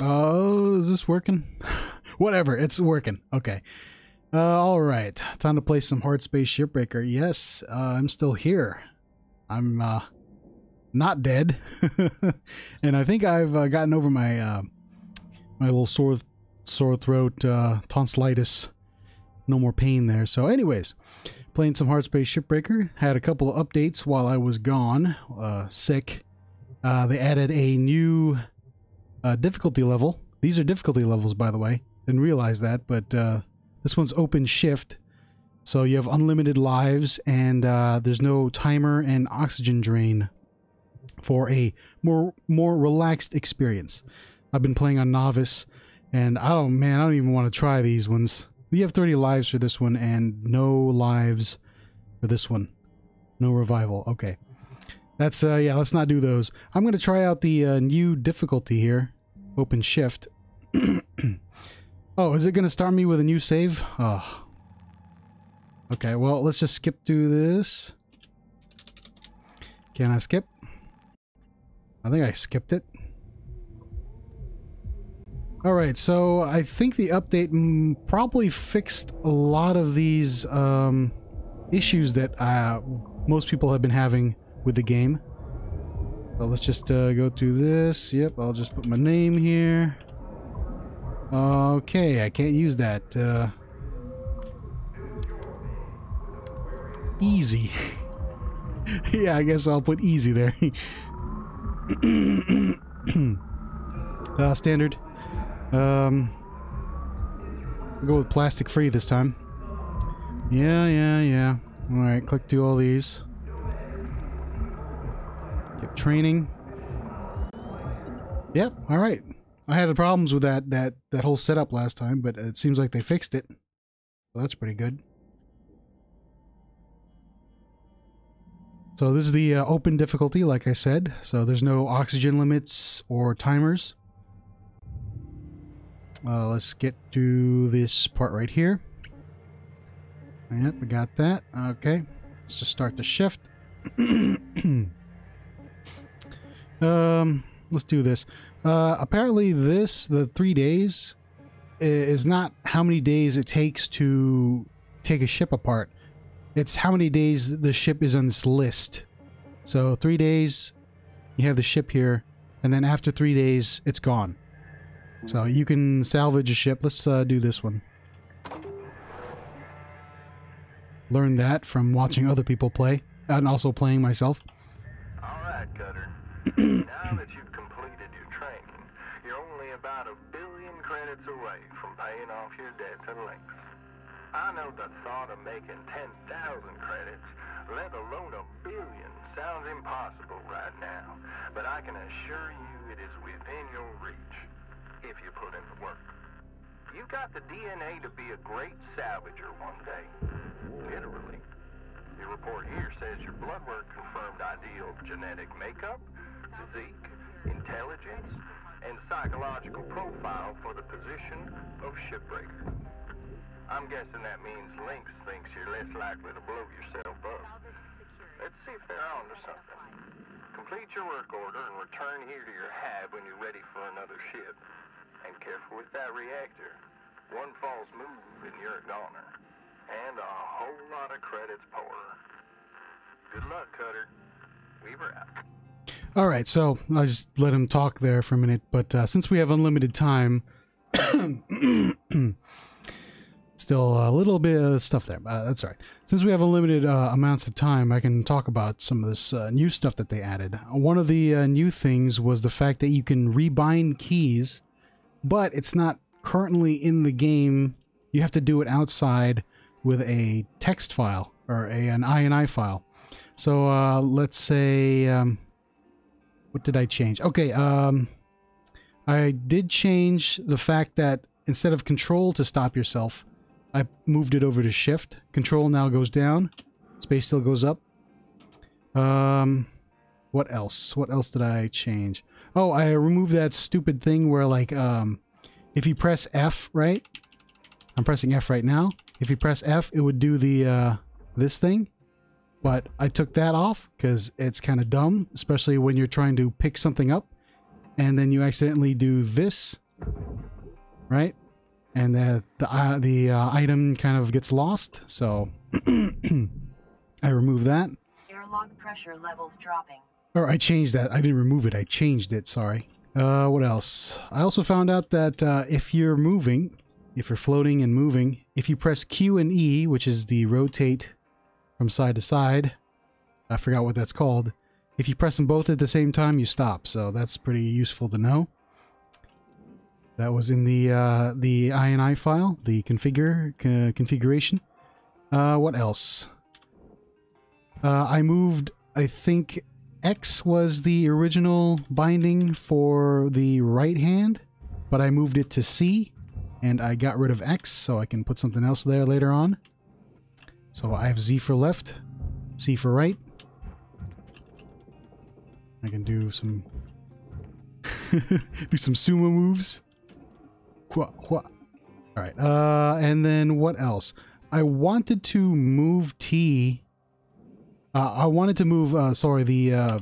Oh, is this working? Whatever, it's working. Okay. Uh, all right, time to play some Hardspace Shipbreaker. Yes, uh, I'm still here. I'm uh, not dead, and I think I've uh, gotten over my uh, my little sore sore throat uh, tonsillitis. No more pain there. So, anyways, playing some Hardspace Shipbreaker. Had a couple of updates while I was gone, uh, sick. Uh, they added a new uh, difficulty level. These are difficulty levels, by the way. Didn't realize that, but uh, this one's open shift. So you have unlimited lives, and uh, there's no timer and oxygen drain for a more more relaxed experience. I've been playing on novice, and I don't man, I don't even want to try these ones. You have 30 lives for this one, and no lives for this one. No revival. Okay. That's, uh, yeah, let's not do those. I'm going to try out the uh, new difficulty here. Open shift. oh, is it going to start me with a new save? Oh. Okay, well, let's just skip through this. Can I skip? I think I skipped it. Alright, so I think the update probably fixed a lot of these um, issues that uh, most people have been having with the game. So let's just uh, go through this. Yep, I'll just put my name here. Okay, I can't use that. Uh, easy. yeah, I guess I'll put easy there. uh, standard. Um, will go with plastic free this time. Yeah, yeah, yeah. Alright, click through all these. Training. Yep, alright. I had problems with that, that, that whole setup last time, but it seems like they fixed it. That's pretty good. So this is the uh, open difficulty, like I said. So there's no oxygen limits or timers. Uh, let's get to this part right here. Yep, we got that. Okay, let's just start the shift. um, let's do this. Uh, apparently this, the three days, is not how many days it takes to take a ship apart. It's how many days the ship is on this list. So three days, you have the ship here, and then after three days, it's gone. So you can salvage a ship. Let's uh, do this one. Learn that from watching other people play, and also playing myself. Now that you've completed your training, you're only about a billion credits away from paying off your debt to Lynx. I know the thought of making 10,000 credits, let alone a billion, sounds impossible right now, but I can assure you it is within your reach if you put in the work. You've got the DNA to be a great salvager one day. Literally. Your report here says your blood work confirmed ideal genetic makeup, physique, intelligence, and psychological profile for the position of shipbreaker. I'm guessing that means Lynx thinks you're less likely to blow yourself up. Let's see if they're on to something. Complete your work order and return here to your hab when you're ready for another ship. And careful with that reactor. One false move and you're a goner. And a whole lot of credits poorer. Good luck, Cutter. Weaver out. All right, so I just let him talk there for a minute, but uh, since we have unlimited time, still a little bit of stuff there. Uh, that's all right. Since we have unlimited uh, amounts of time, I can talk about some of this uh, new stuff that they added. One of the uh, new things was the fact that you can rebind keys, but it's not currently in the game. You have to do it outside with a text file or a, an INI file. So uh, let's say, um, what did I change? Okay, um, I did change the fact that instead of control to stop yourself, I moved it over to shift. Control now goes down. Space still goes up. Um, what else? What else did I change? Oh, I removed that stupid thing where like, um, if you press F, right? I'm pressing F right now. If you press F, it would do the, uh, this thing. But I took that off because it's kind of dumb, especially when you're trying to pick something up and then you accidentally do this right? And the the uh, the uh, item kind of gets lost, so I remove that. Airlock pressure levels dropping. Or I changed that. I didn't remove it. I changed it. Sorry. Uh, what else? I also found out that uh, if you're moving, if you're floating and moving, if you press Q and E, which is the rotate from side to side, I forgot what that's called. If you press them both at the same time, you stop. So that's pretty useful to know. That was in the uh, the INI file, the configure uh, configuration. Uh, what else? Uh, I moved. I think X was the original binding for the right hand, but I moved it to C, and I got rid of X so I can put something else there later on. So I have Z for left, C for right. I can do some do some sumo moves. Hua, hua. All right. Uh, and then what else? I wanted to move T. Uh, I wanted to move. Uh, sorry, the uh,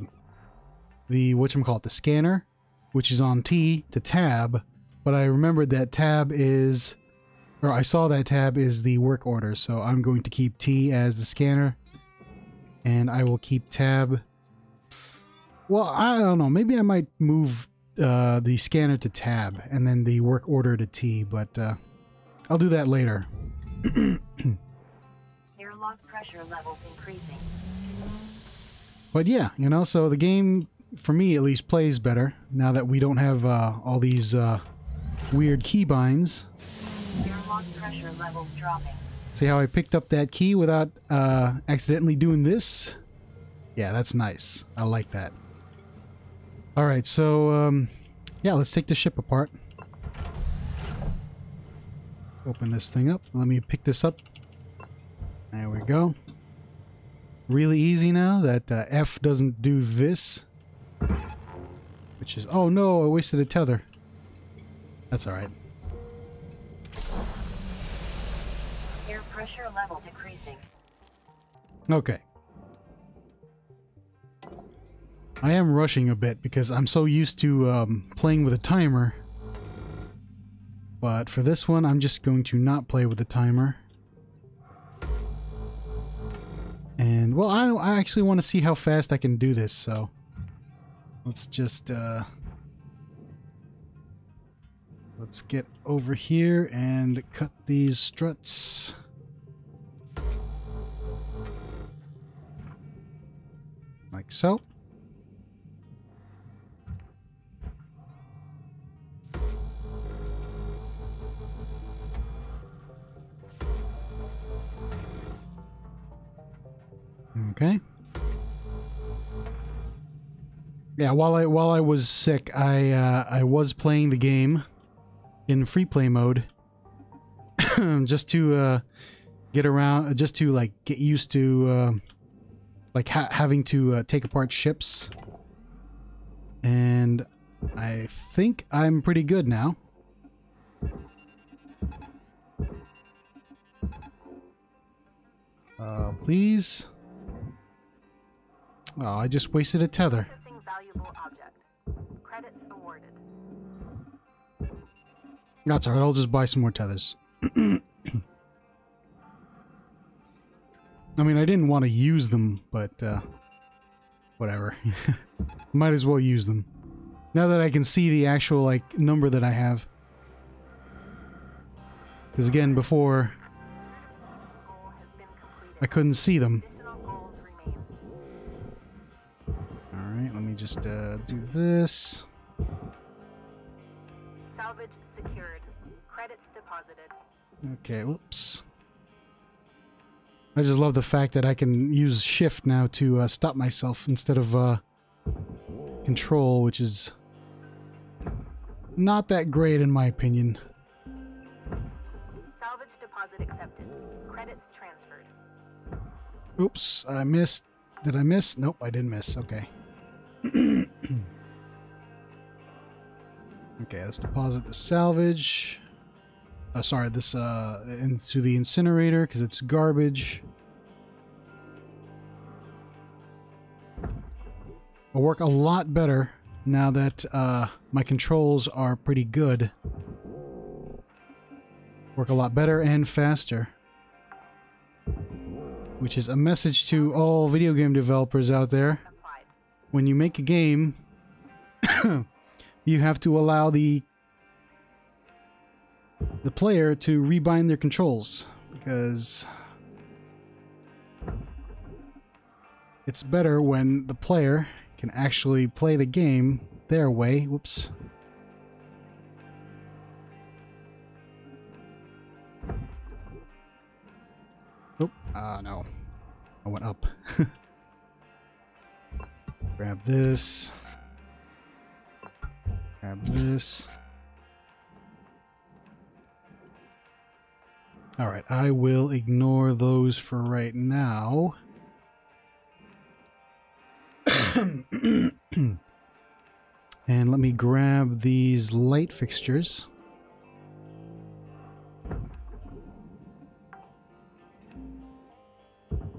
the what call it, the scanner, which is on T to tab. But I remembered that tab is, or I saw that tab is the work order. So I'm going to keep T as the scanner, and I will keep tab. Well, I don't know. Maybe I might move uh, the scanner to tab and then the work order to T, but uh, I'll do that later. Airlock pressure levels increasing. But yeah, you know, so the game, for me at least, plays better now that we don't have uh, all these uh, weird keybinds. See how I picked up that key without uh, accidentally doing this? Yeah, that's nice. I like that. All right, so um, yeah, let's take the ship apart. Open this thing up. Let me pick this up. There we go. Really easy now that uh, F doesn't do this. Which is... Oh no, I wasted a tether. That's alright. Air pressure level decreasing. Okay. I am rushing a bit because I'm so used to um, playing with a timer. But for this one, I'm just going to not play with the timer. And, well, I, I actually want to see how fast I can do this, so... Let's just, uh... Let's get over here and cut these struts. Like so. Okay. Yeah, while I while I was sick, I uh, I was playing the game in free play mode just to uh, get around, just to like get used to uh, like ha having to uh, take apart ships, and I think I'm pretty good now. Uh, please. Oh, I just wasted a tether. Processing valuable object. Credits awarded. That's alright, I'll just buy some more tethers. I mean, I didn't want to use them, but, uh, whatever. Might as well use them. Now that I can see the actual, like, number that I have. Because again, before, Goal has been completed. I couldn't see them. Additional goals remain. Alright, let me just, uh, do this. Salvage secured. Credits deposited. Okay, whoops. I just love the fact that I can use shift now to uh, stop myself instead of uh, control, which is not that great in my opinion. Salvage deposit accepted. Credits transferred. Oops, I missed. Did I miss? Nope, I didn't miss. Okay. okay, let's deposit the salvage. Uh, sorry, this uh, into the incinerator because it's garbage. Will work a lot better now that uh, my controls are pretty good. work a lot better and faster. Which is a message to all video game developers out there. When you make a game, you have to allow the the player to rebind their controls because it's better when the player can actually play the game their way. Whoops. Oh, ah, no. I went up. Grab this. Grab this. Alright, I will ignore those for right now. and let me grab these light fixtures.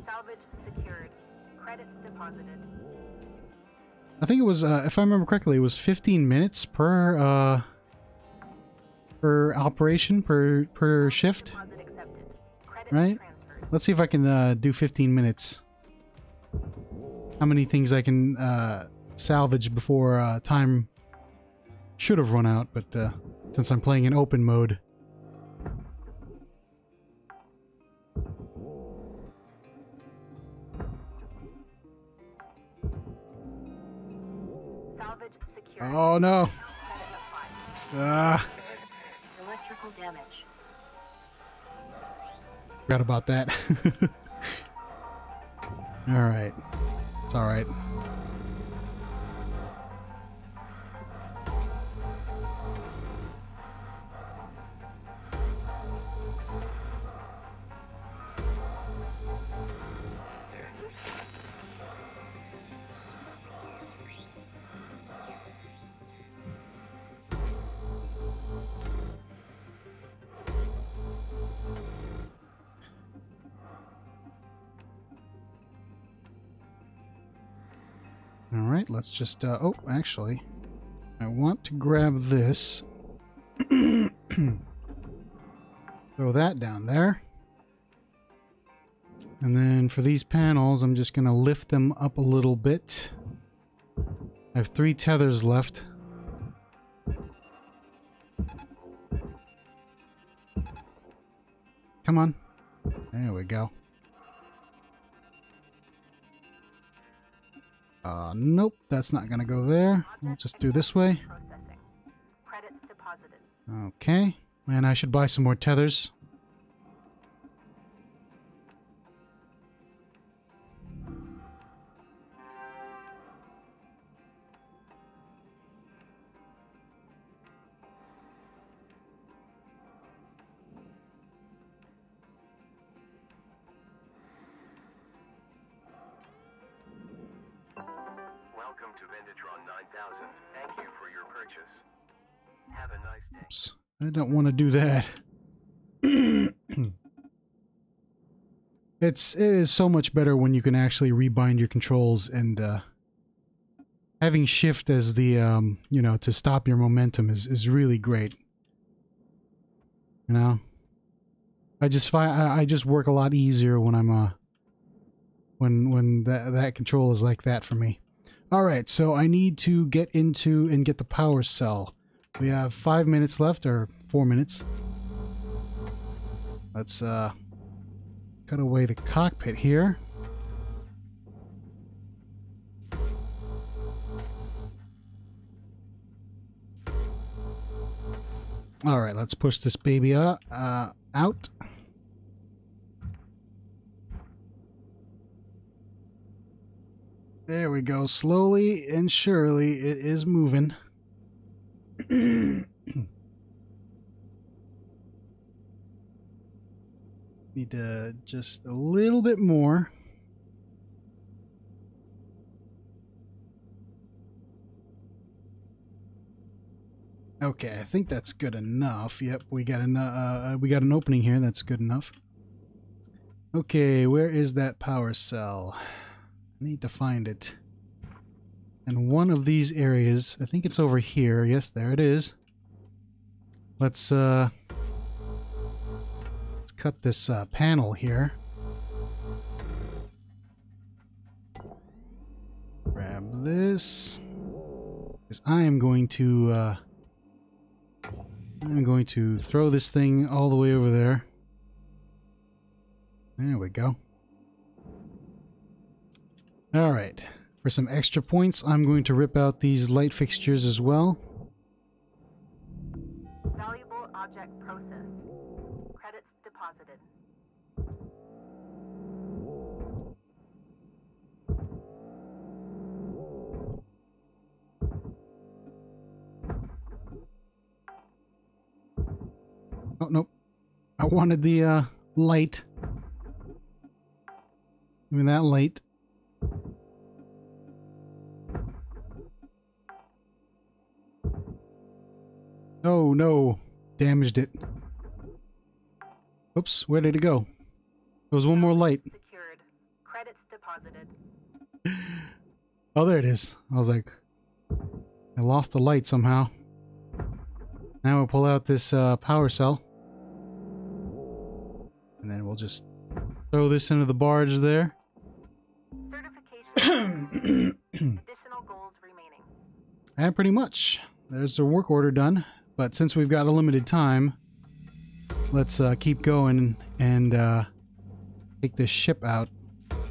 Salvage secured. Credits deposited. I think it was, uh, if I remember correctly, it was 15 minutes per, uh, per operation, per, per shift. Deposit accepted. Credits Right? Let's see if I can, uh, do 15 minutes. How many things I can, uh, salvage before, uh, time should have run out, but, uh, since I'm playing in open mode. Oh no! Ah, forgot about that. alright. It's alright. Alright, let's just, uh, oh, actually, I want to grab this. Throw that down there. And then for these panels, I'm just going to lift them up a little bit. I have three tethers left. Come on. There we go. Uh, nope, that's not gonna go there. We'll just do this way. Processing. Credits deposited. Okay. And I should buy some more tethers. Want to do that. it's it is so much better when you can actually rebind your controls and uh having shift as the um you know to stop your momentum is is really great. You know? I just find I, I just work a lot easier when I'm uh when when that that control is like that for me. All right, so I need to get into and get the power cell. We have five minutes left, or four minutes. Let's uh, cut away the cockpit here. All right, let's push this baby uh, uh, out. There we go. Slowly and surely, it is moving. Need to just a little bit more. Okay, I think that's good enough. Yep, we got an uh, we got an opening here. That's good enough. Okay, where is that power cell? I need to find it. And one of these areas, I think it's over here. Yes, there it is. Let's uh cut this uh, panel here. Grab this. Because I am going to, uh, I'm going to throw this thing all the way over there. There we go. Alright. For some extra points, I'm going to rip out these light fixtures as well. Valuable object processed. Deposited. Oh, nope. I wanted the uh, light. Give me that light. Oh, no. Damaged it. Oops, where did it go? There was one more light. Secured. Credits deposited. Oh, there it is. I was like, I lost the light somehow. Now we'll pull out this uh, power cell. And then we'll just throw this into the barge there. Certification. Additional goals remaining. And pretty much, there's the work order done. But since we've got a limited time, let's uh, keep going and uh, take this ship out.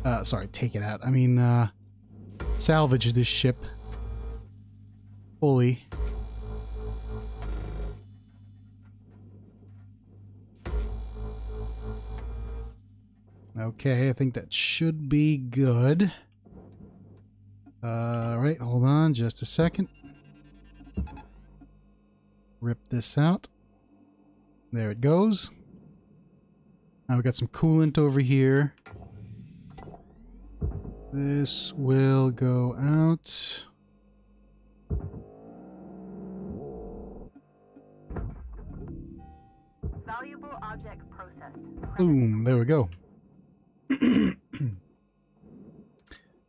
Uh, sorry, take it out. I mean, uh, salvage this ship fully. Okay, I think that should be good. Uh, right, hold on just a second. Rip this out. There it goes. Now we got some coolant over here. This will go out. Valuable object processed. Boom, there we go.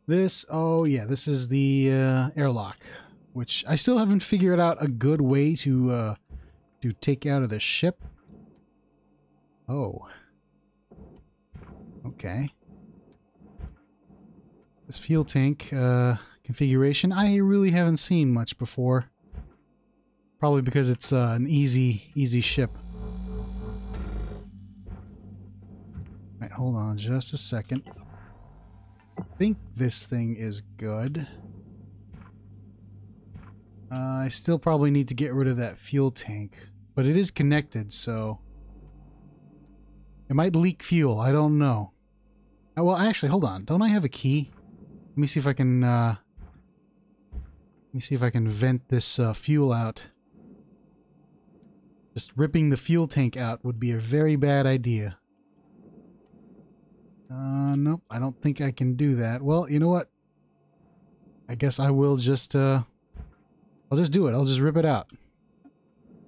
this, oh yeah, this is the uh, airlock, which I still haven't figured out a good way to uh, to take out of the ship. Oh, okay. This fuel tank uh, configuration, I really haven't seen much before. Probably because it's uh, an easy, easy ship. Hold on just a second. I think this thing is good. Uh, I still probably need to get rid of that fuel tank, but it is connected, so it might leak fuel. I don't know. Uh, well, actually, hold on. Don't I have a key? Let me see if I can. Uh, let me see if I can vent this uh, fuel out. Just ripping the fuel tank out would be a very bad idea. Uh, nope, I don't think I can do that. Well, you know what? I guess I will just, uh, I'll just do it. I'll just rip it out.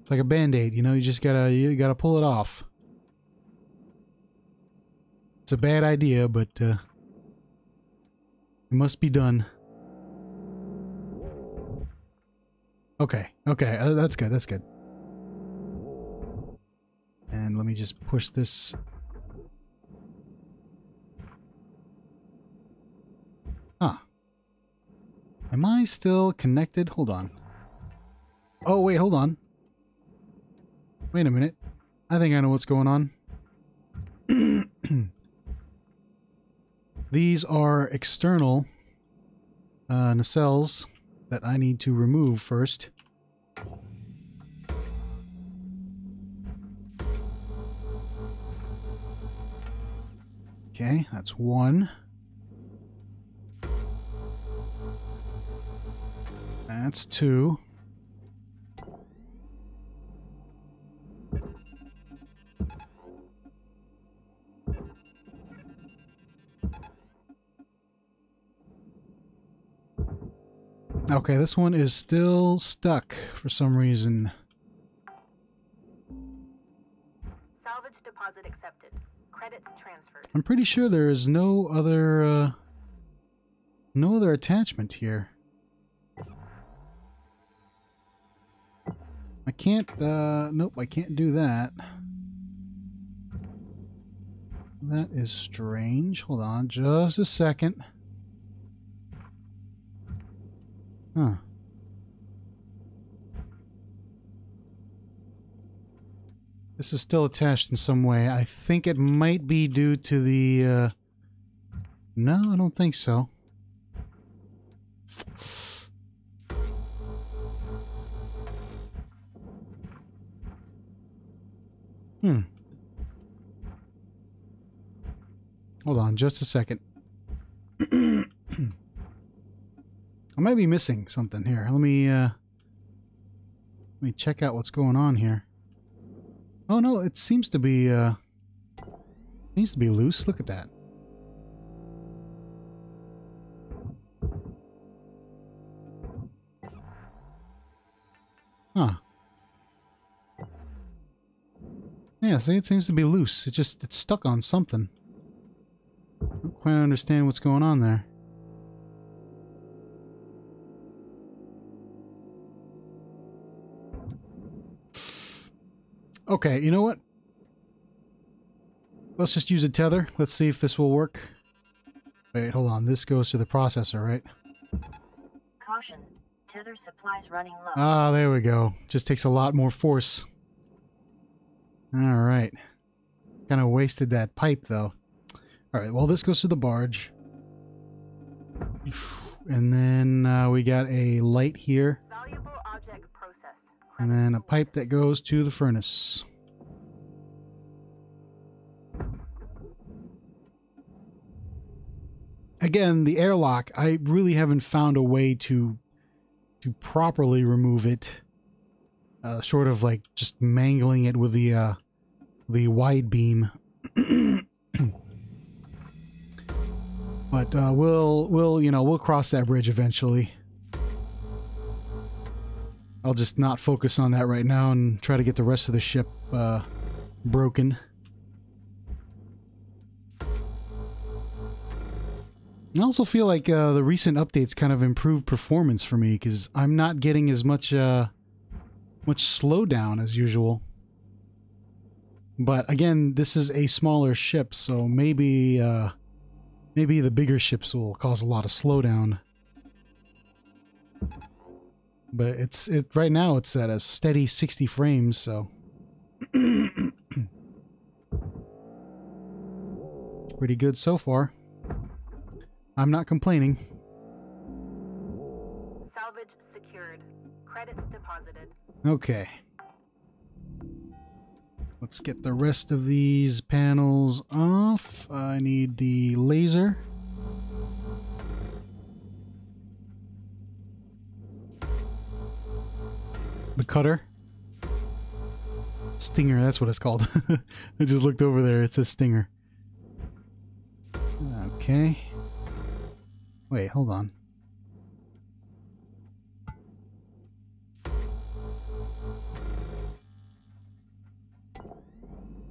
It's like a band-aid, you know, you just gotta, you gotta pull it off. It's a bad idea, but, uh, it must be done. Okay, okay, uh, that's good, that's good. And let me just push this Ah. Am I still connected? Hold on. Oh, wait, hold on. Wait a minute. I think I know what's going on. These are external uh, nacelles that I need to remove first. Okay, that's one. That's two. Okay, this one is still stuck for some reason. Salvage deposit accepted. Credits transferred. I'm pretty sure there is no other, uh, no other attachment here. I can't, uh, nope, I can't do that. that is strange. Hold on just a second. Huh. This is still attached in some way. I think it might be due to the, uh... No, I don't think so. Hmm. Hold on just a second. I might be missing something here. Let me, uh... Let me check out what's going on here. Oh no, it seems to be, uh... Seems to be loose. Look at that. Huh. Yeah, see, it seems to be loose. It just, it's stuck on something. I don't quite understand what's going on there. Okay, you know what? Let's just use a tether. Let's see if this will work. Wait, hold on. This goes to the processor, right? Caution. Tether supplies running low. Ah, there we go. Just takes a lot more force. Alright. Kind of wasted that pipe, though. Alright, well, this goes to the barge. And then uh, we got a light here. And then a pipe that goes to the furnace. Again, the airlock, I really haven't found a way to to properly remove it. Uh, short of like just mangling it with the uh, the wide beam. but uh, we'll we'll you know we'll cross that bridge eventually. I'll just not focus on that right now and try to get the rest of the ship uh, broken. I also feel like uh, the recent updates kind of improved performance for me because I'm not getting as much uh, much slowdown as usual. But again, this is a smaller ship, so maybe uh, maybe the bigger ships will cause a lot of slowdown. But it's it right now it's at a steady 60 frames, so pretty good so far. I'm not complaining. Salvage secured. Credits deposited. Okay. Let's get the rest of these panels off. I need the laser. Cutter. Stinger, that's what it's called. I just looked over there, it says Stinger. Okay. Wait, hold on.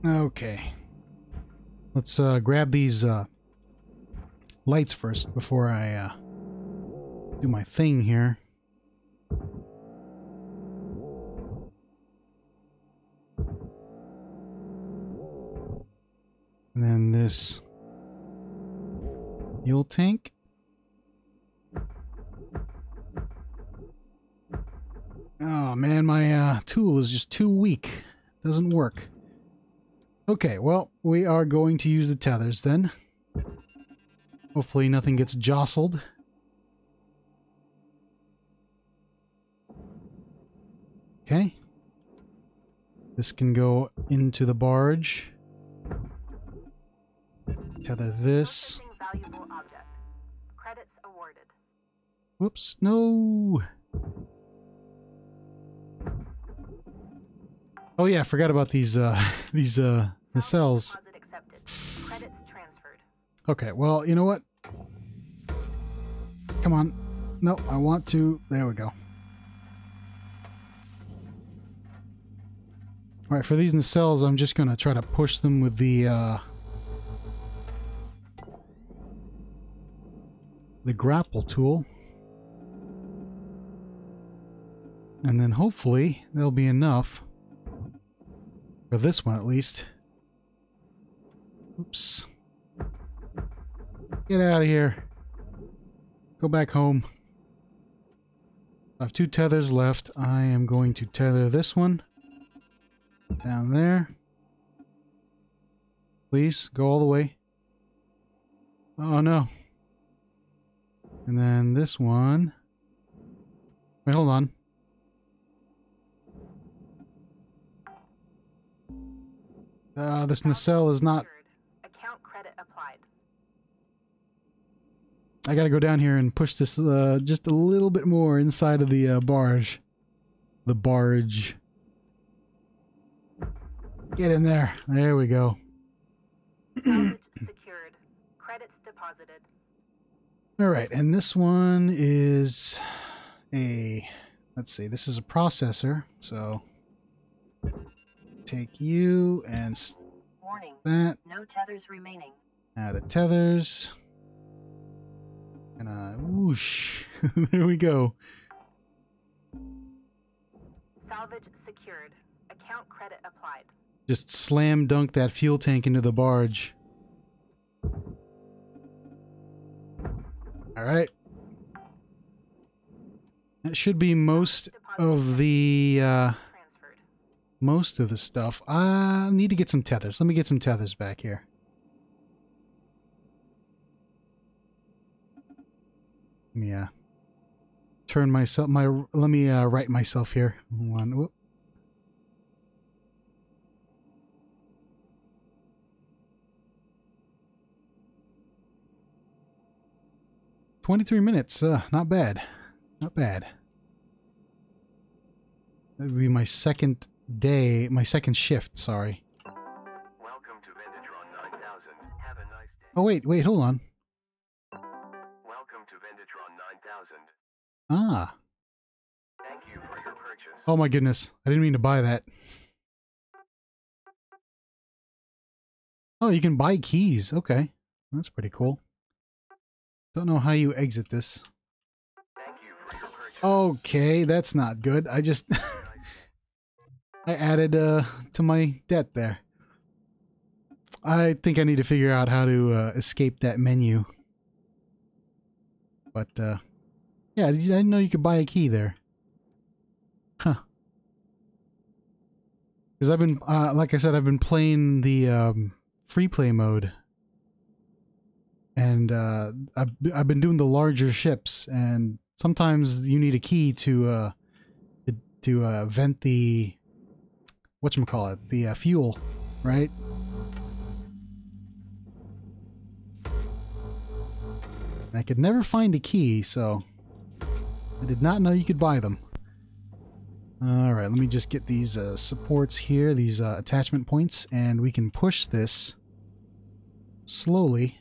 Okay. Let's uh, grab these uh, lights first before I uh, do my thing here. This fuel tank. Oh man, my uh, tool is just too weak. Doesn't work. Okay, well, we are going to use the tethers then. Hopefully nothing gets jostled. Okay. This can go into the barge. Tether this. Whoops, no. Oh yeah, I forgot about these uh these uh transferred. Okay, well, you know what? Come on. No, I want to. There we go. Alright, for these nacelles, I'm just going to try to push them with the, uh... The grapple tool. And then hopefully, there'll be enough. For this one, at least. Oops. Get out of here. Go back home. I have two tethers left. I am going to tether this one down there. Please, go all the way. Oh no. And then this one. Wait, hold on. Uh, this nacelle is not... Account credit applied. I gotta go down here and push this uh, just a little bit more inside of the uh, barge. The barge. Get in there. There we go. Salvage secured. Credits deposited. All right, and this one is a let's see, this is a processor. So take you and Warning. that No tethers remaining. add a tethers. And uh whoosh. there we go. Salvage secured. Account credit applied. Just slam dunk that fuel tank into the barge. All right. That should be most of the uh most of the stuff. I need to get some tethers. Let me get some tethers back here. Me uh turn myself my let me uh write myself here. One whoop. Twenty-three minutes. Uh, not bad. Not bad. That would be my second day, my second shift, sorry. Welcome to Vendatron 9000. Have a nice day. Oh, wait, wait, hold on. Welcome to Vendatron 9000. Ah. Thank you for your purchase. Oh my goodness. I didn't mean to buy that. Oh, you can buy keys. Okay. That's pretty cool. Don't know how you exit this. Okay, that's not good. I just I added uh to my debt there. I think I need to figure out how to uh, escape that menu. But uh yeah, I didn't know you could buy a key there. Huh. Cuz I've been uh like I said I've been playing the um free play mode. And uh I've I've been doing the larger ships and sometimes you need a key to uh to, to uh vent the whatchamacallit, the uh, fuel, right? I could never find a key, so I did not know you could buy them. Alright, let me just get these uh, supports here, these uh, attachment points, and we can push this slowly.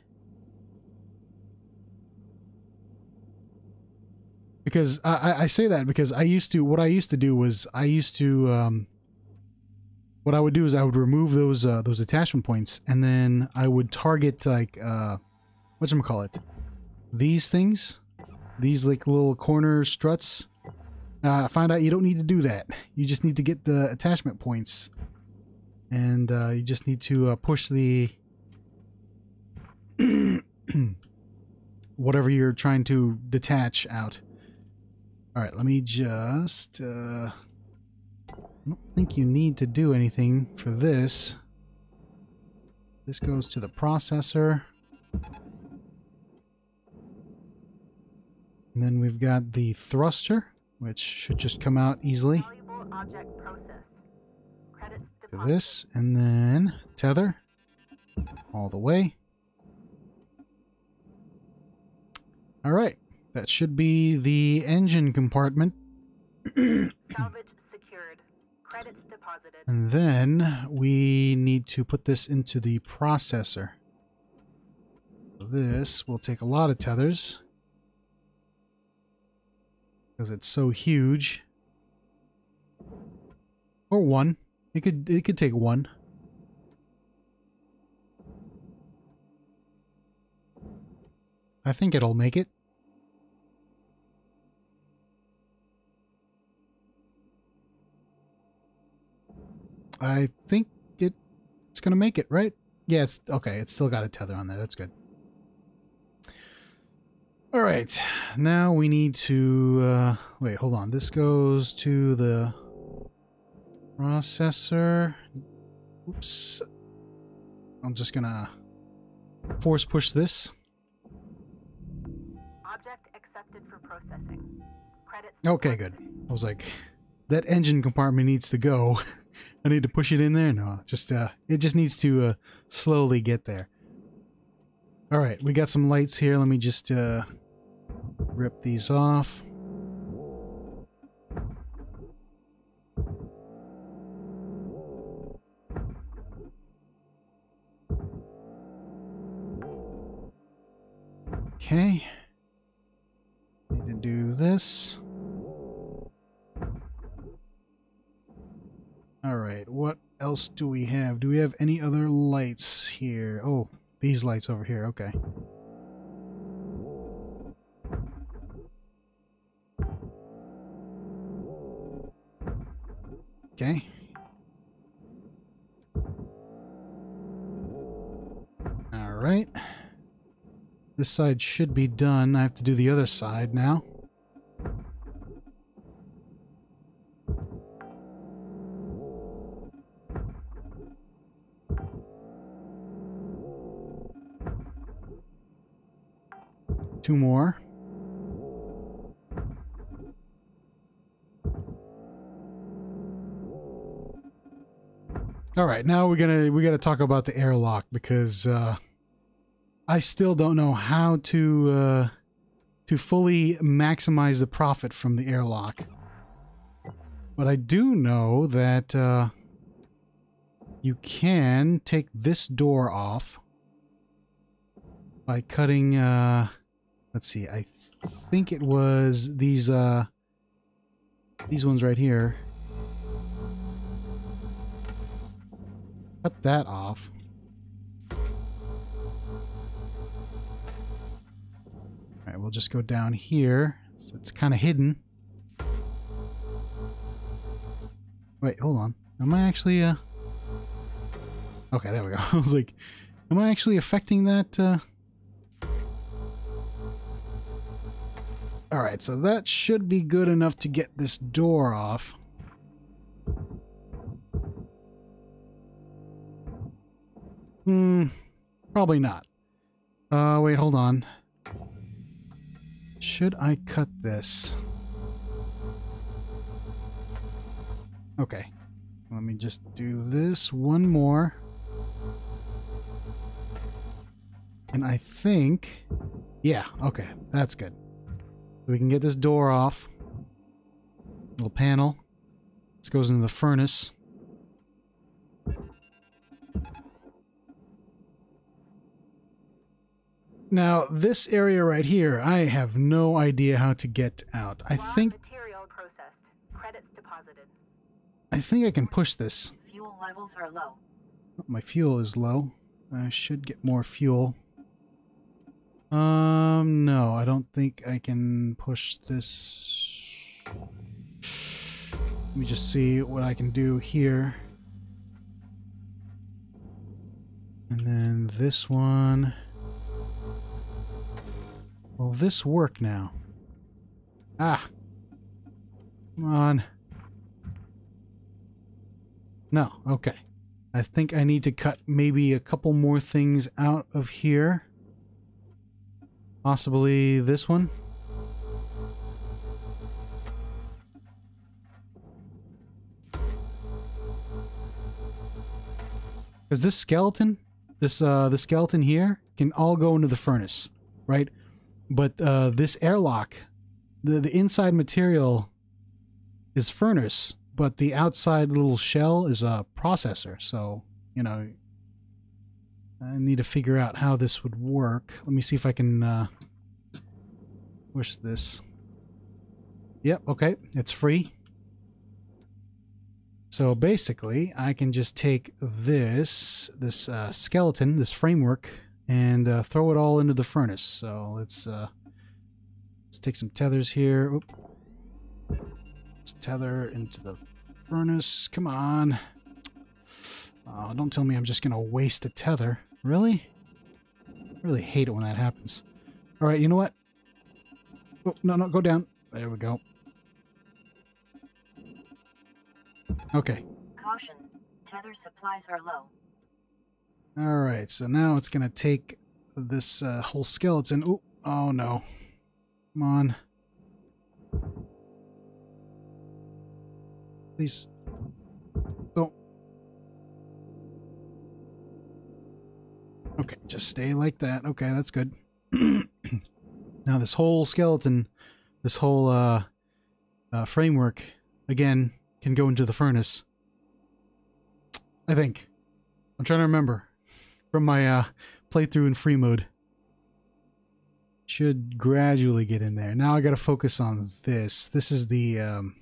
Because I, I- say that because I used to, what I used to do was I used to, um, what I would do is I would remove those uh, those attachment points, and then I would target like uh, call it, these things, these like little corner struts. Uh, I found out you don't need to do that. You just need to get the attachment points, and uh, you just need to uh, push the whatever you're trying to detach out. All right, let me just. Uh, I don't think you need to do anything for this. This goes to the processor. And then we've got the thruster, which should just come out easily. Valuable object processed. Credits To deposited. this, and then tether all the way. All right, that should be the engine compartment. Salvage secured. Credits deposited. And then we need to put this into the processor. This will take a lot of tethers. Because it's so huge. Or one. It could it could take one. I think it'll make it. I think it it's gonna make it, right? Yeah, it's okay. It's still got a tether on there. That's good. All right. Now we need to uh, wait. Hold on. This goes to the processor. Oops. I'm just gonna force push this. Object accepted for processing. Credits. Okay, good. I was like, that engine compartment needs to go. I need to push it in there. No, just uh, it just needs to uh, slowly get there. All right, we got some lights here. Let me just uh, rip these off. Okay. Need to do this. Alright, what else do we have? Do we have any other lights here? Oh, these lights over here, okay. Okay. Alright. This side should be done. I have to do the other side now. All right, now we're gonna we gotta talk about the airlock because uh, I still don't know how to uh, to fully maximize the profit from the airlock. But I do know that uh, you can take this door off by cutting. Uh, let's see, I think it was these uh, these ones right here. Cut that off. Alright, we'll just go down here. So it's kind of hidden. Wait, hold on. Am I actually, uh... Okay, there we go. I was like, am I actually affecting that, uh... Alright, so that should be good enough to get this door off. Hmm, probably not. Uh, wait, hold on. Should I cut this? Okay. Let me just do this one more. And I think... Yeah, okay. That's good. We can get this door off. Little panel. This goes into the furnace. Now, this area right here, I have no idea how to get out. I think material processed. Credits deposited. I think I can push this. Fuel levels are low. My fuel is low. I should get more fuel. Um, no, I don't think I can push this. Let me just see what I can do here. And then this one. Will this work now? Ah. Come on. No, okay. I think I need to cut maybe a couple more things out of here. Possibly this one. Because this skeleton, this uh, the skeleton here, can all go into the furnace, right? But uh, this airlock, the the inside material is furnace, but the outside little shell is a processor. So you know, I need to figure out how this would work. Let me see if I can uh, push this. Yep, okay, it's free. So basically, I can just take this, this uh, skeleton, this framework, and uh, throw it all into the furnace. So let's uh, let's take some tethers here. Oop. Let's tether into the furnace. Come on. Oh, don't tell me I'm just gonna waste a tether. Really? I really hate it when that happens. Alright, you know what? Oh, no, no, go down. There we go. Okay. Caution. Tether supplies are low. Alright, so now it's gonna take this uh, whole skeleton. Oh, oh no. Come on. Please. Don't. Okay, just stay like that. Okay, that's good. now this whole skeleton, this whole uh, uh, framework, again, can go into the furnace. I think. I'm trying to remember from my uh, playthrough in free mode. Should gradually get in there. Now I gotta focus on this. This is the um,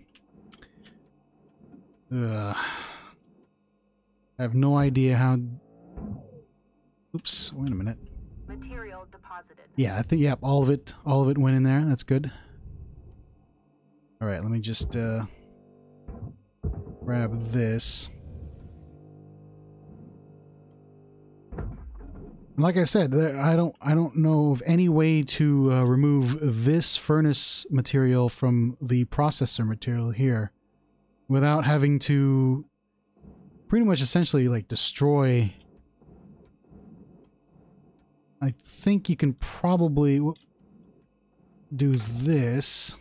uh, I have no idea how. Oops! Wait a minute. Material deposited. Yeah, I think yep, all of it, all of it went in there. That's good. All right, let me just uh, grab this. Like I said, I don't, I don't know of any way to uh, remove this furnace material from the processor material here, without having to pretty much essentially like destroy. I think you can probably do this.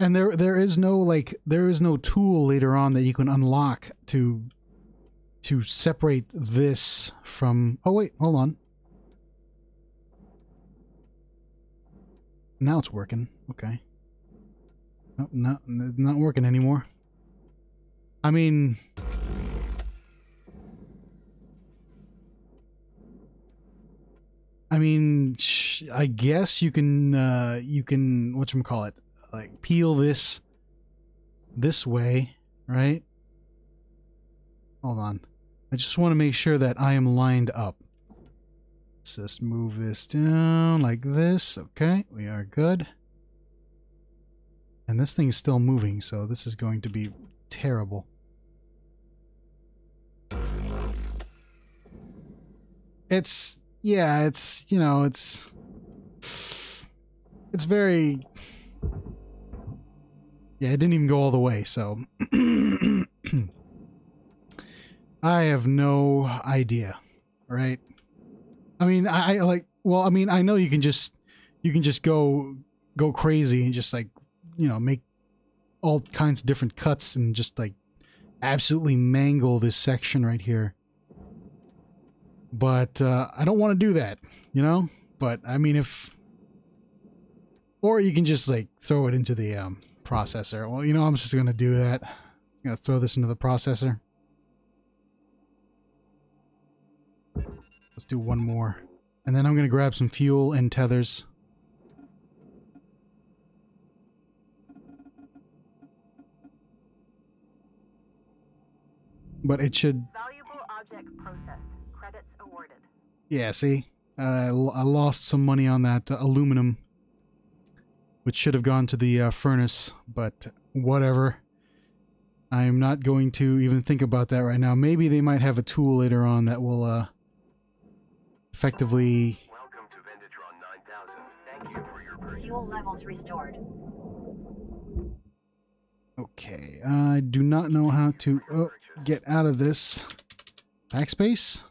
And there there is no like there is no tool later on that you can unlock to to separate this from Oh wait, hold on. Now it's working. Okay. Nope, not not working anymore. I mean, I mean, I guess you can uh you can what call it like peel this this way, right? Hold on. I just want to make sure that I am lined up. Let's just move this down like this. Okay, we are good. And this thing is still moving, so this is going to be terrible. It's yeah, it's you know, it's it's very yeah, it didn't even go all the way, so I have no idea, right? I mean, I, I like well, I mean, I know you can just you can just go go crazy and just like, you know, make all kinds of different cuts and just like absolutely mangle this section right here. But uh, I don't want to do that, you know? But I mean, if. Or you can just like throw it into the um, processor. Well, you know, I'm just going to do that. I'm going to throw this into the processor. Let's do one more. And then I'm going to grab some fuel and tethers. But it should Valuable object processed. Credits awarded. Yeah, see? Uh, I lost some money on that uh, aluminum, which should have gone to the uh, furnace, but whatever. I'm not going to even think about that right now. Maybe they might have a tool later on that will uh, effectively. Welcome to Venditron 9000. Thank you for your purchase. Fuel levels restored. Okay, I do not know how to oh, get out of this. Backspace?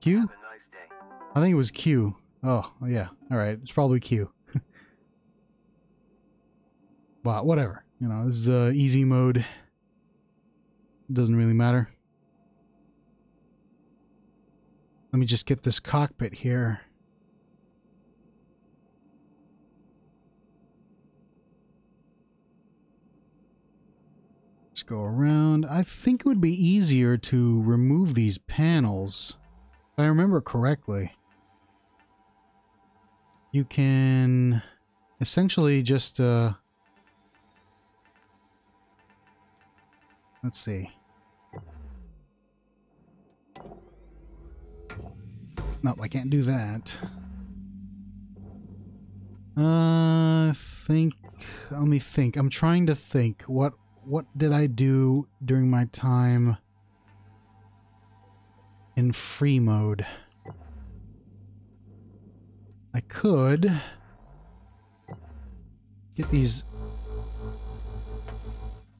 Q? Have a nice day. I think it was Q. Oh, yeah. All right. It's probably Q. but whatever. You know, this is uh, easy mode. Doesn't really matter. Let me just get this cockpit here. Let's go around. I think it would be easier to remove these panels. If I remember correctly, you can essentially just, uh, let's see. nope, I can't do that. Uh, think. Let me think. I'm trying to think. What what did I do during my time in free mode? I could get these.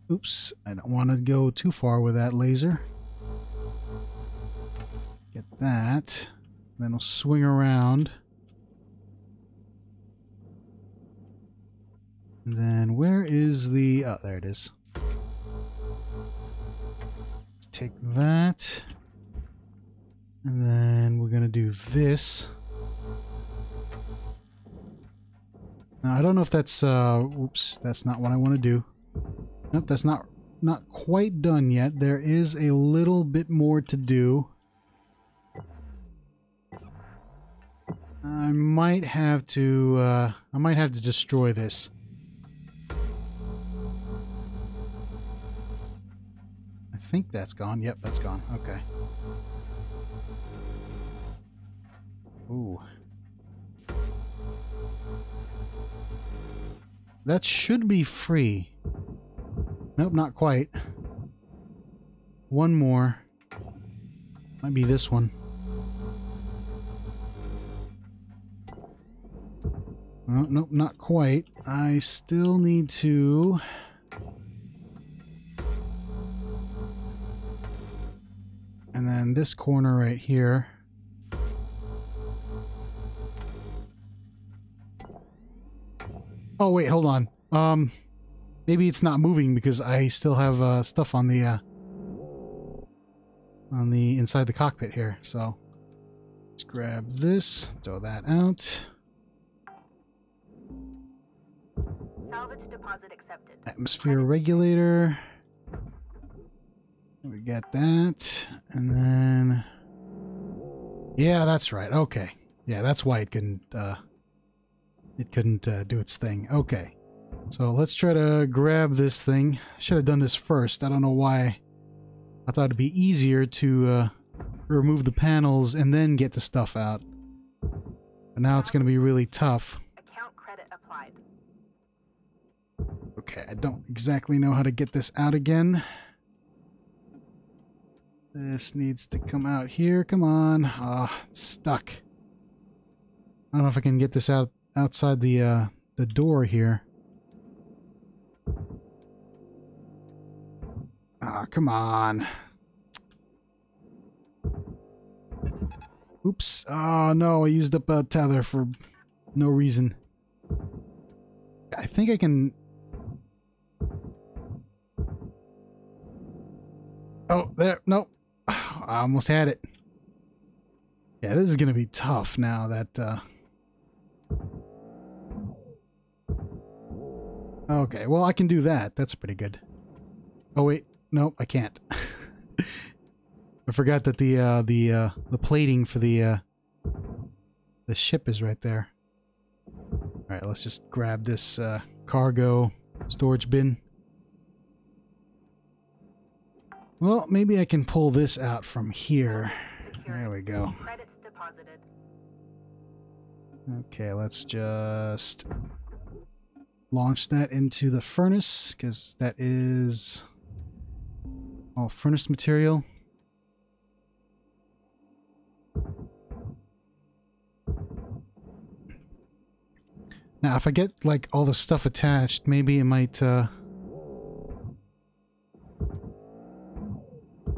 Oops, I don't want to go too far with that laser. Get that. Then I'll swing around. And then where is the... Oh, there it is. Let's take that. And then we're going to do this. Now, I don't know if that's... Uh, oops, that's not what I want to do. Nope, that's not not quite done yet. There is a little bit more to do. I might have to, uh, I might have to destroy this. I think that's gone. Yep, that's gone. Okay. Ooh. That should be free. Nope, not quite. One more. Might be this one. Oh, nope, not quite. I still need to... And then this corner right here. Oh, wait, hold on. Um, maybe it's not moving because I still have uh, stuff on the, uh, on the inside the cockpit here. So, let's grab this, throw that out. Salvage deposit accepted. Atmosphere regulator. We get that. And then... Yeah, that's right. Okay. Yeah, that's why it couldn't, uh... It couldn't uh, do its thing. Okay. So let's try to grab this thing. Should have done this first. I don't know why. I thought it'd be easier to uh, remove the panels and then get the stuff out. But now it's going to be really tough. Account credit applied. Okay, I don't exactly know how to get this out again. This needs to come out here. Come on. Ah, it's stuck. I don't know if I can get this out outside the uh, the door here. Ah, come on. Oops. Oh no, I used up a tether for no reason. I think I can Oh, there. Nope. I almost had it. Yeah, this is going to be tough now that, uh... Okay, well, I can do that. That's pretty good. Oh, wait. Nope, I can't. I forgot that the, uh, the, uh, the plating for the, uh, the ship is right there. Alright, let's just grab this, uh, cargo storage bin. Well, maybe I can pull this out from here. There we go. Okay, let's just launch that into the furnace because that is all furnace material. Now, if I get like all the stuff attached, maybe it might uh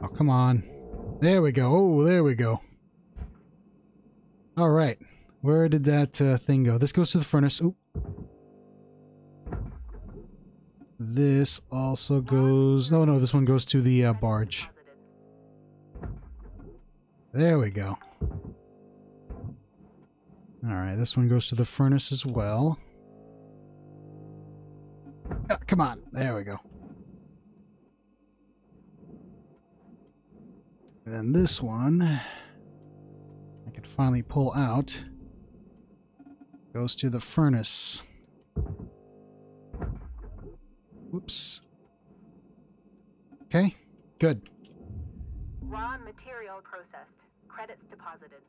Oh, come on. There we go. Oh, there we go. All right. Where did that uh, thing go? This goes to the furnace. Oop. This also goes... No, no, this one goes to the uh, barge. There we go. Alright, this one goes to the furnace as well. Ah, come on. There we go. And then this one, I can finally pull out, goes to the furnace. Whoops. Okay, good. Raw material processed. Credits deposited.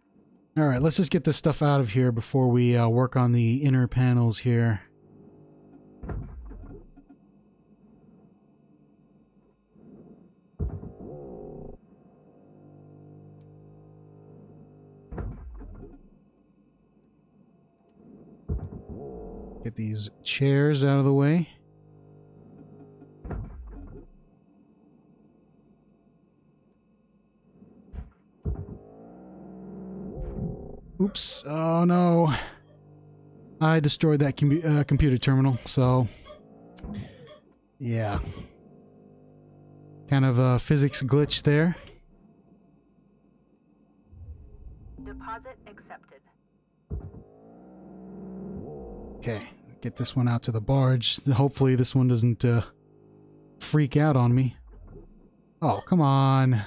All right, let's just get this stuff out of here before we uh, work on the inner panels here. Get these chairs out of the way. Oops. Oh no. I destroyed that commu uh, computer terminal, so. Yeah. Kind of a physics glitch there. Deposit accepted. Okay, get this one out to the barge. Hopefully, this one doesn't uh, freak out on me. Oh, come on.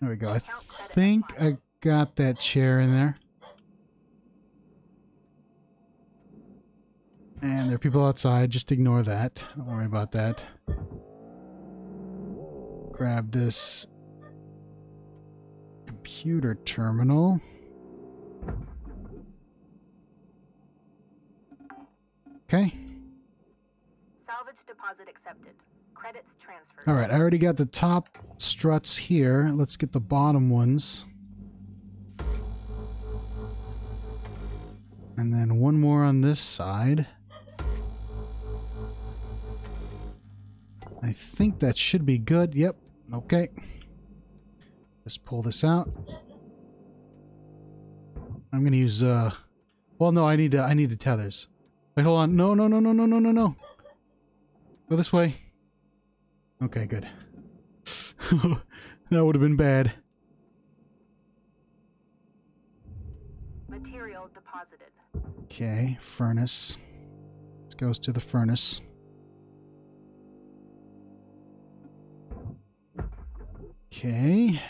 There we go. I think. I got that chair in there. And there are people outside. Just ignore that. Don't worry about that. Grab this computer terminal. Okay. Salvage deposit accepted. All right. I already got the top struts here. Let's get the bottom ones. And then one more on this side. I think that should be good. Yep. Okay. Just pull this out. I'm gonna use uh well no I need to I need the tethers. Wait, hold on. No no no no no no no no. Go this way. Okay, good. that would have been bad. Material deposited. Okay, furnace. This goes to the furnace. Okay.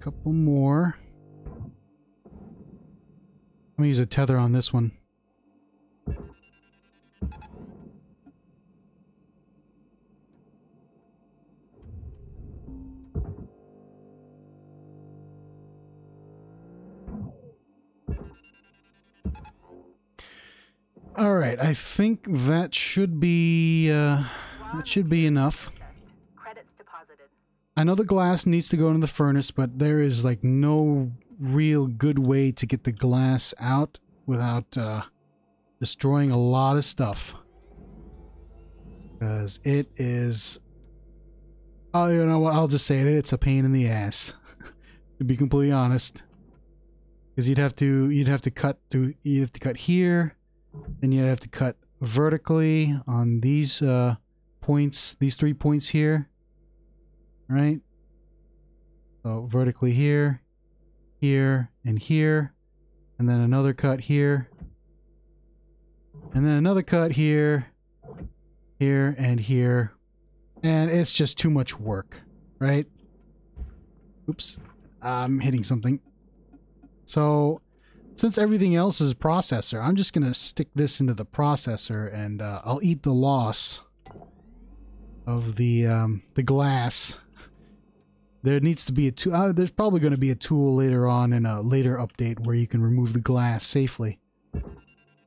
Couple more. I'm gonna use a tether on this one. I think that should be uh, that should be enough. I know the glass needs to go into the furnace, but there is like no real good way to get the glass out without uh, destroying a lot of stuff. Because it is. Oh, you know what? I'll just say it. It's a pain in the ass, to be completely honest. Because you'd have to you'd have to cut through you'd have to cut here, then you'd have to cut vertically on these uh, points, these three points here right? So vertically here, here, and here, and then another cut here, and then another cut here, here, and here, and it's just too much work, right? Oops, I'm hitting something. So, since everything else is a processor, I'm just gonna stick this into the processor, and uh, I'll eat the loss of the um, the glass there needs to be a tool. Uh, there's probably going to be a tool later on in a later update where you can remove the glass safely.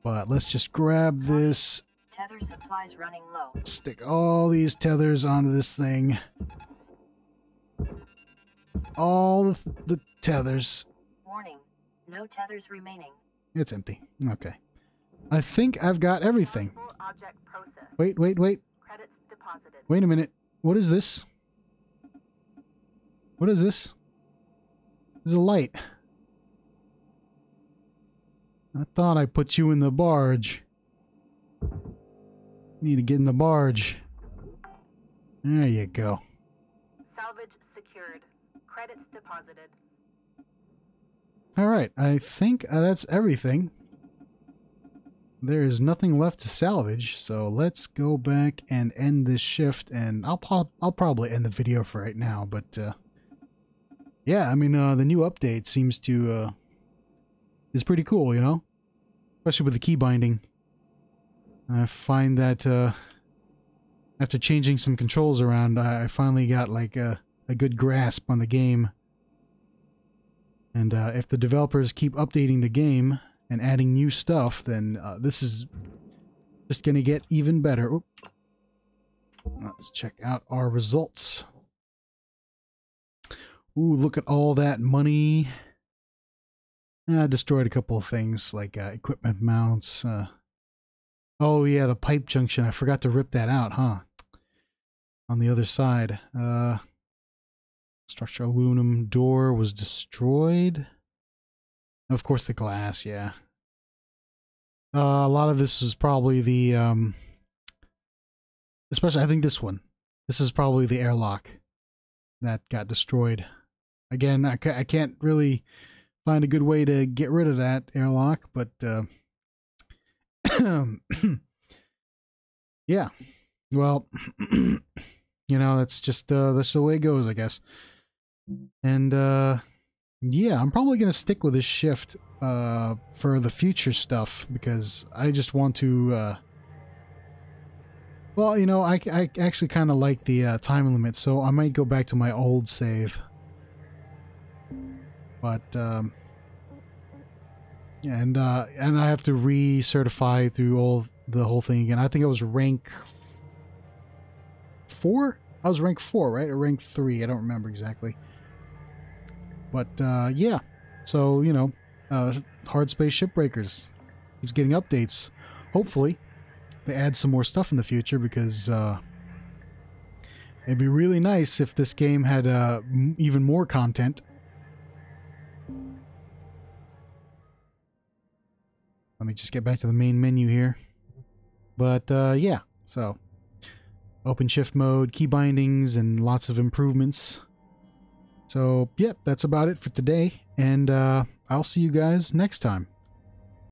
But let's just grab this, Tether supplies running low. stick all these tethers onto this thing. All the, the tethers. Warning. No tethers remaining. It's empty. Okay. I think I've got everything. Full object processed. Wait, wait, wait. Credits deposited. Wait a minute. What is this? What is this? There's a light. I thought I put you in the barge. Need to get in the barge. There you go. Salvage secured. Credits deposited. All right, I think uh, that's everything. There is nothing left to salvage, so let's go back and end this shift. And I'll I'll probably end the video for right now. But uh, yeah, I mean uh, the new update seems to uh, is pretty cool, you know, especially with the key binding. I find that uh, after changing some controls around, I I finally got like a, a good grasp on the game. And uh, if the developers keep updating the game and adding new stuff, then uh, this is just gonna get even better. Oop. Let's check out our results. Ooh, look at all that money. I destroyed a couple of things like uh, equipment mounts. Uh, oh yeah, the pipe junction. I forgot to rip that out, huh? On the other side. Uh, structure aluminum door was destroyed. Of course, the glass. Yeah. Uh, a lot of this was probably the, um, especially I think this one. This is probably the airlock that got destroyed. Again, I, ca- I can't really find a good way to get rid of that airlock, but uh, yeah. Well, you know, that's just uh, that's the way it goes, I guess. And uh, yeah, I'm probably gonna stick with this shift uh, for the future stuff because I just want to. Uh, well, you know, I, I actually kind of like the uh, time limit, so I might go back to my old save. But um, and uh, and I have to recertify through all the whole thing again. I think I was rank four. I was rank four, right, or rank three? I don't remember exactly. But uh, yeah, so you know, uh, Hardspace Shipbreakers keeps getting updates. Hopefully, they add some more stuff in the future because uh, it'd be really nice if this game had uh, even more content. Let me just get back to the main menu here. But uh, yeah, so open shift mode, key bindings, and lots of improvements. So, yep, that's about it for today, and uh, I'll see you guys next time.